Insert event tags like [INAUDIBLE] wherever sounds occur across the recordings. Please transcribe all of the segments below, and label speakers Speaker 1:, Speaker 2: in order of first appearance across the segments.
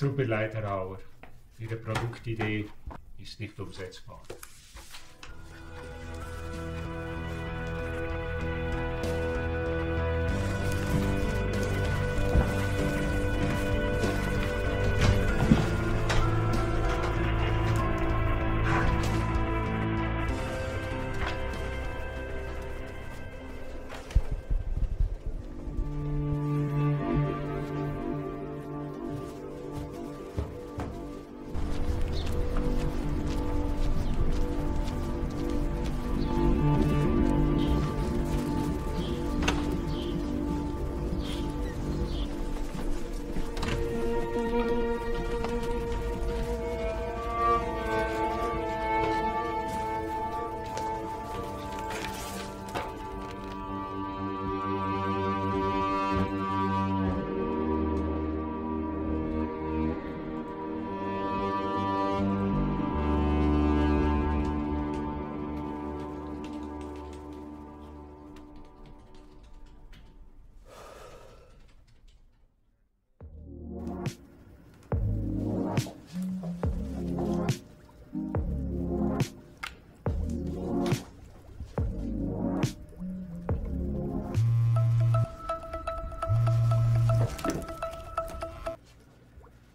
Speaker 1: Super leid, Herr Auer. Ihre Produktidee ist nicht umsetzbar.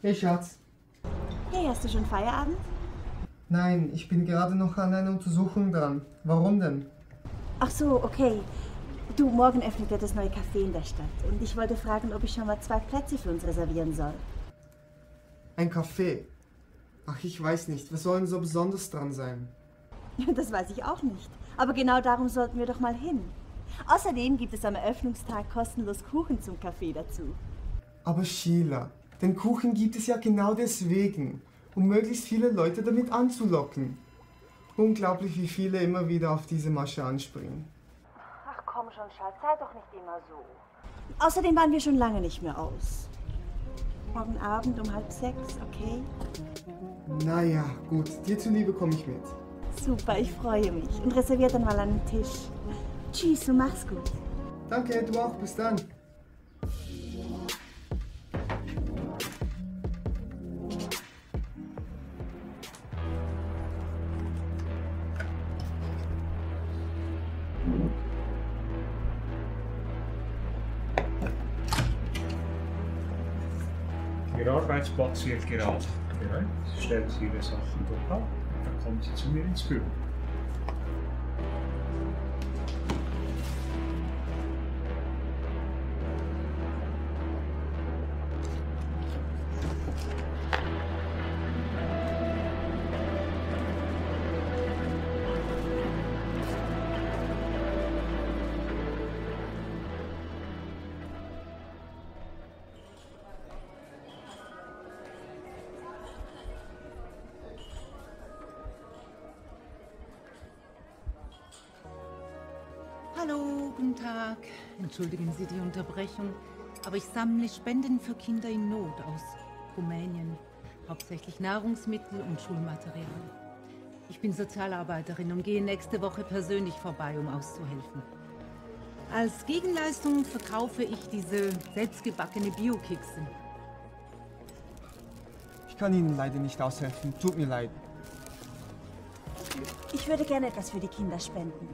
Speaker 2: Hey Schatz.
Speaker 3: Hey, hast du schon Feierabend?
Speaker 2: Nein, ich bin gerade noch an einer Untersuchung dran. Warum denn?
Speaker 3: Ach so, okay. Du, morgen öffnet ja das neue Café in der Stadt. Und ich wollte fragen, ob ich schon mal zwei Plätze für uns reservieren soll.
Speaker 2: Ein Café? Ach, ich weiß nicht. Was soll denn so besonders dran sein? [LAUGHS]
Speaker 3: Das weiß ich auch nicht. Aber genau darum sollten wir doch mal hin. Außerdem gibt es am Eröffnungstag kostenlos Kuchen zum Kaffee dazu.
Speaker 2: Aber Sheila, den Kuchen gibt es ja genau deswegen, um möglichst viele Leute damit anzulocken. Unglaublich, wie viele immer wieder auf diese Masche anspringen.
Speaker 3: Ach komm schon, Schatz, sei doch nicht immer so. Außerdem waren wir schon lange nicht mehr aus. Morgen Abend um halb sechs, okay?
Speaker 2: Naja, gut, dir zuliebe komme ich mit.
Speaker 3: Super, ich freue mich. Und reserviert dann mal einen Tisch. Tschüss und mach's gut.
Speaker 2: Danke, du auch, bis dann.
Speaker 1: Arbeitsplatz wird. Stellen Sie Ihre Sachen dort ab. Dann kommen Sie zu mir ins Büro.
Speaker 4: Hallo, guten Tag. Entschuldigen Sie die Unterbrechung, aber ich sammle Spenden für Kinder in Not aus Rumänien, hauptsächlich Nahrungsmittel und Schulmaterial. Ich bin Sozialarbeiterin und gehe nächste Woche persönlich vorbei, um auszuhelfen. Als Gegenleistung verkaufe ich diese selbstgebackene Bio-Kekse.
Speaker 2: Ich kann Ihnen leider nicht aushelfen. Tut mir leid.
Speaker 3: Ich würde gerne etwas für die Kinder spenden.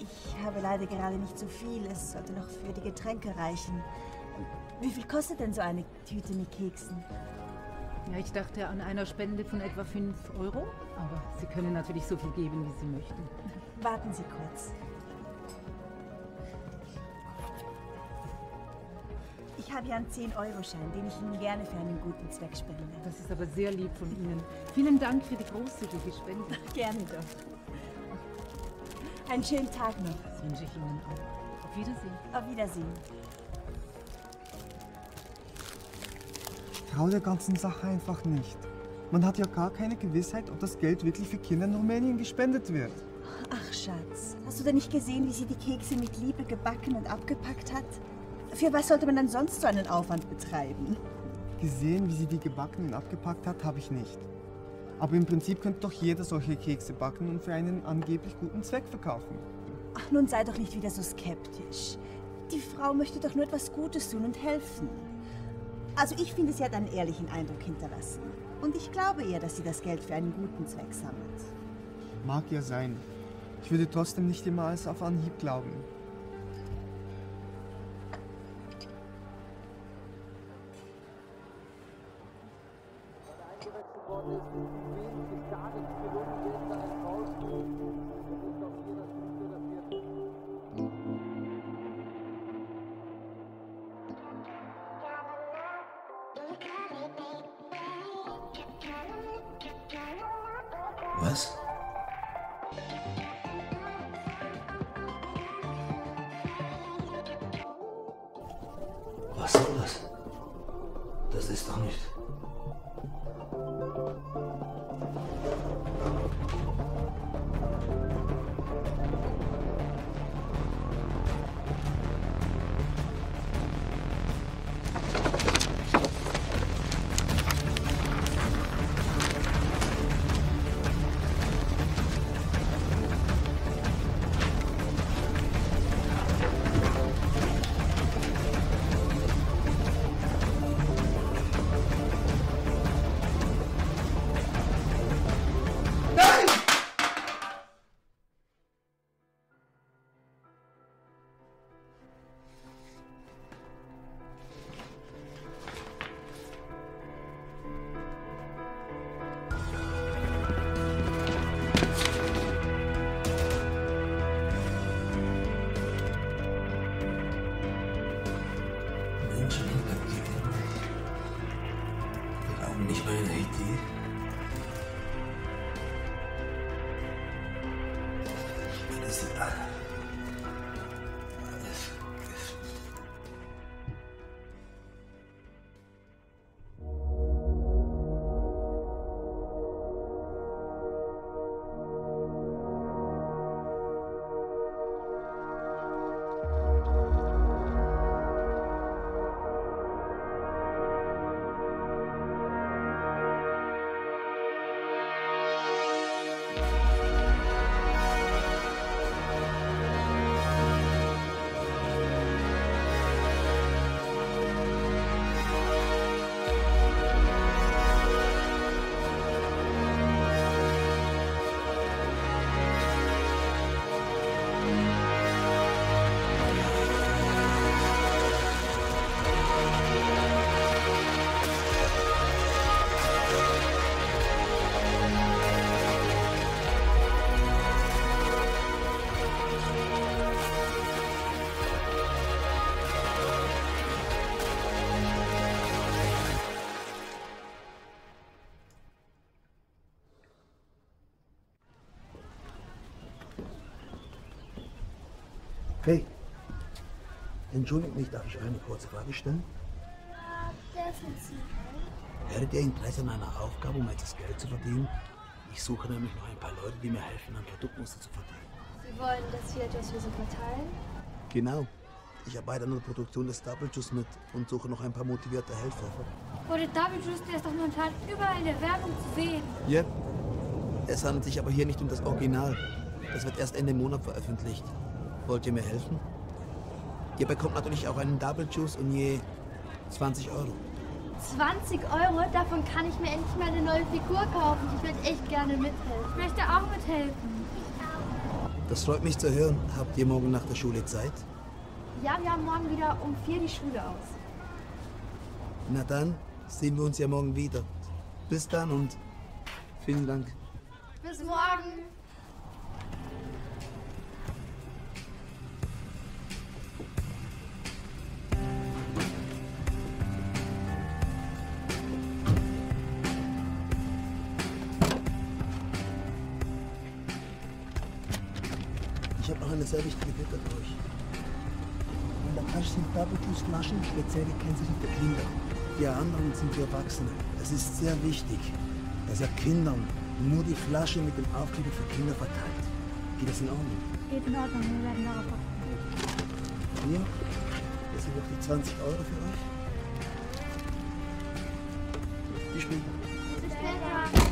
Speaker 3: Ich habe leider gerade nicht so viel. Es sollte noch für die Getränke reichen. Wie viel kostet denn so eine Tüte mit Keksen?
Speaker 4: Ja, ich dachte an einer Spende von etwa 5 Euro, aber Sie können natürlich so viel geben, wie Sie möchten.
Speaker 3: Warten Sie kurz. Ich habe hier einen 10-Euro-Schein, den ich Ihnen gerne für einen guten Zweck spende.
Speaker 4: Das ist aber sehr lieb von Ihnen. Vielen Dank für die großzügige Spende. [LAUGHS]
Speaker 3: Gerne doch. Einen schönen Tag noch.
Speaker 4: Das wünsche ich Ihnen auch. Auf Wiedersehen.
Speaker 3: Auf Wiedersehen.
Speaker 2: Ich traue der ganzen Sache einfach nicht. Man hat ja gar keine Gewissheit, ob das Geld wirklich für Kinder in Rumänien gespendet wird.
Speaker 3: Ach, Schatz, hast du denn nicht gesehen, wie sie die Kekse mit Liebe gebacken und abgepackt hat? Für was sollte man dann sonst so einen Aufwand betreiben?
Speaker 2: Gesehen, wie sie die gebacken und abgepackt hat, habe ich nicht. Aber im Prinzip könnte doch jeder solche Kekse backen und für einen angeblich guten Zweck verkaufen.
Speaker 3: Ach, nun sei doch nicht wieder so skeptisch. Die Frau möchte doch nur etwas Gutes tun und helfen. Also ich finde, sie hat einen ehrlichen Eindruck hinterlassen. Und ich glaube ihr, dass sie das Geld für einen guten Zweck sammelt.
Speaker 2: Mag ja sein. Ich würde trotzdem nicht immer alles auf Anhieb glauben.
Speaker 5: Was Hey, entschuldigt mich, darf ich eine kurze Frage stellen?
Speaker 6: Dürfen Sie?
Speaker 5: Hättet ihr Interesse an einer Aufgabe, um etwas Geld zu verdienen? Ich suche nämlich noch ein paar Leute, die mir helfen, ein Produktmuster zu verdienen.
Speaker 6: Sie wollen, dass wir etwas für Sie verteilen?
Speaker 5: Genau. Ich arbeite an der Produktion des Double Juice mit und suche noch ein paar motivierte Helfer.
Speaker 6: Oh, der Double Juice, der ist doch momentan überall in der Werbung zu sehen.
Speaker 5: Yep. Es handelt sich aber hier nicht um das Original. Das wird erst Ende Monat veröffentlicht. Wollt ihr mir helfen? Ihr bekommt natürlich auch einen Double Juice und je 20 Euro.
Speaker 6: 20 Euro? Davon kann ich mir endlich mal eine neue Figur kaufen. Ich würde echt gerne mithelfen. Ich möchte auch mithelfen.
Speaker 5: Das freut mich zu hören. Habt ihr morgen nach der Schule Zeit?
Speaker 6: Ja, wir haben morgen wieder um vier die Schule aus.
Speaker 5: Na dann, sehen wir uns ja morgen wieder. Bis dann und vielen Dank.
Speaker 6: Bis morgen.
Speaker 5: Eine sehr wichtige Bitte an euch. In der Tasche sind Double Juice Flaschen speziell gekennzeichnet für Kinder. Die anderen sind für Erwachsene. Es ist sehr wichtig, dass ihr Kindern nur die Flasche mit dem Aufkleber für Kinder verteilt. Geht das in Ordnung?
Speaker 6: Geht in Ordnung, wir werden darauf achten.
Speaker 5: Hier, das sind noch die 20 Euro für euch. Bis später.
Speaker 6: Bis später.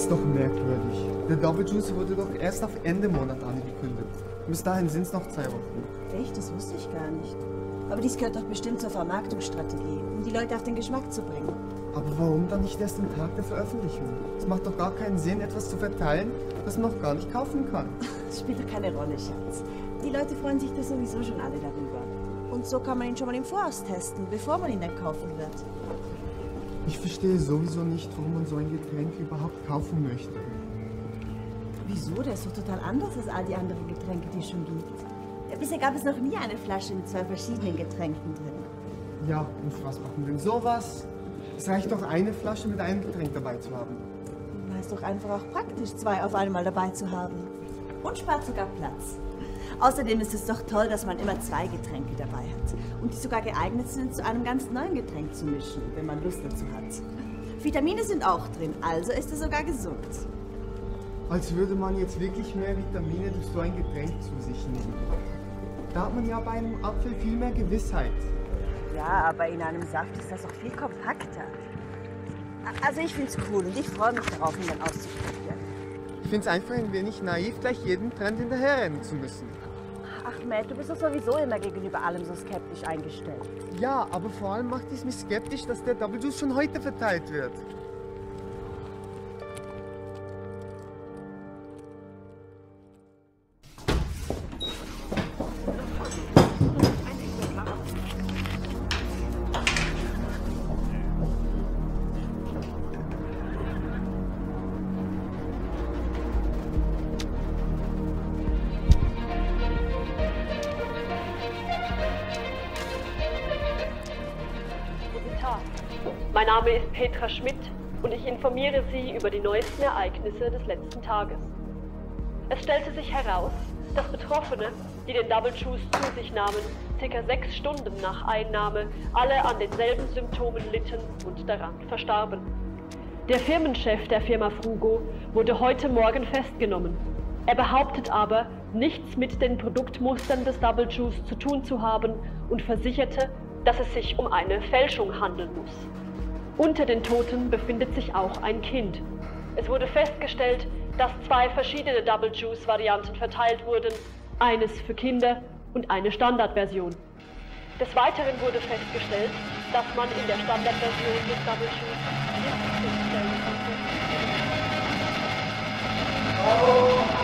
Speaker 2: Ist doch merkwürdig. Der Double Juice wurde doch erst auf Ende Monat angekündigt. Bis dahin sind es noch zwei Wochen.
Speaker 3: Echt? Das wusste ich gar nicht. Aber dies gehört doch bestimmt zur Vermarktungsstrategie, um die Leute auf den Geschmack zu bringen.
Speaker 2: Aber warum dann nicht erst am Tag der Veröffentlichung? Es macht doch gar keinen Sinn, etwas zu verteilen, das man noch gar nicht kaufen kann.
Speaker 3: Das [LAUGHS] spielt doch keine Rolle, Schatz. Die Leute freuen sich da sowieso schon alle darüber. Und so kann man ihn schon mal im Voraus testen, bevor man ihn dann kaufen wird.
Speaker 2: Ich verstehe sowieso nicht, warum man so ein Getränk überhaupt kaufen möchte.
Speaker 3: Wieso? Der ist doch total anders als all die anderen Getränke, die es schon gibt. Bisher gab es noch nie eine Flasche mit zwei verschiedenen Getränken drin.
Speaker 2: Ja, und was machen denn sowas? Es reicht doch eine Flasche mit einem Getränk dabei zu haben.
Speaker 3: Na, ist doch einfach auch praktisch, zwei auf einmal dabei zu haben. Und spart sogar Platz. Außerdem ist es doch toll, dass man immer zwei Getränke dabei hat. Und die sogar geeignet sind, zu einem ganz neuen Getränk zu mischen, wenn man Lust dazu hat. Vitamine sind auch drin, also ist es sogar gesund.
Speaker 2: Als würde man jetzt wirklich mehr Vitamine durch so ein Getränk zu sich nehmen. Da hat man ja bei einem Apfel viel mehr Gewissheit.
Speaker 3: Ja, aber in einem Saft ist das auch viel kompakter. Also ich find's cool und ich freue mich darauf, ihn dann auszuprobieren.
Speaker 2: Ich finde es einfach ein wenig naiv, gleich jedem Trend hinterherrennen zu müssen.
Speaker 3: Ach Matt, du bist doch sowieso immer gegenüber allem so skeptisch eingestellt.
Speaker 2: Ja, aber vor allem macht es mich skeptisch, dass der Double Juice schon heute verteilt wird.
Speaker 7: Tag. Mein Name ist Petra Schmidt und ich informiere Sie über die neuesten Ereignisse des letzten Tages. Es stellte sich heraus, dass Betroffene, die den Double Juice zu sich nahmen, circa sechs Stunden nach Einnahme alle an denselben Symptomen litten und daran verstarben. Der Firmenchef der Firma Frugo wurde heute Morgen festgenommen. Er behauptet aber, nichts mit den Produktmustern des Double Juice zu tun zu haben und versicherte, dass es sich um eine Fälschung handeln muss. Unter den Toten befindet sich auch ein Kind. Es wurde festgestellt, dass zwei verschiedene Double Juice Varianten verteilt wurden, eines für Kinder und eine Standardversion. Des Weiteren wurde festgestellt, dass man in der Standardversion des Double Juice nicht feststellen konnte.
Speaker 8: China!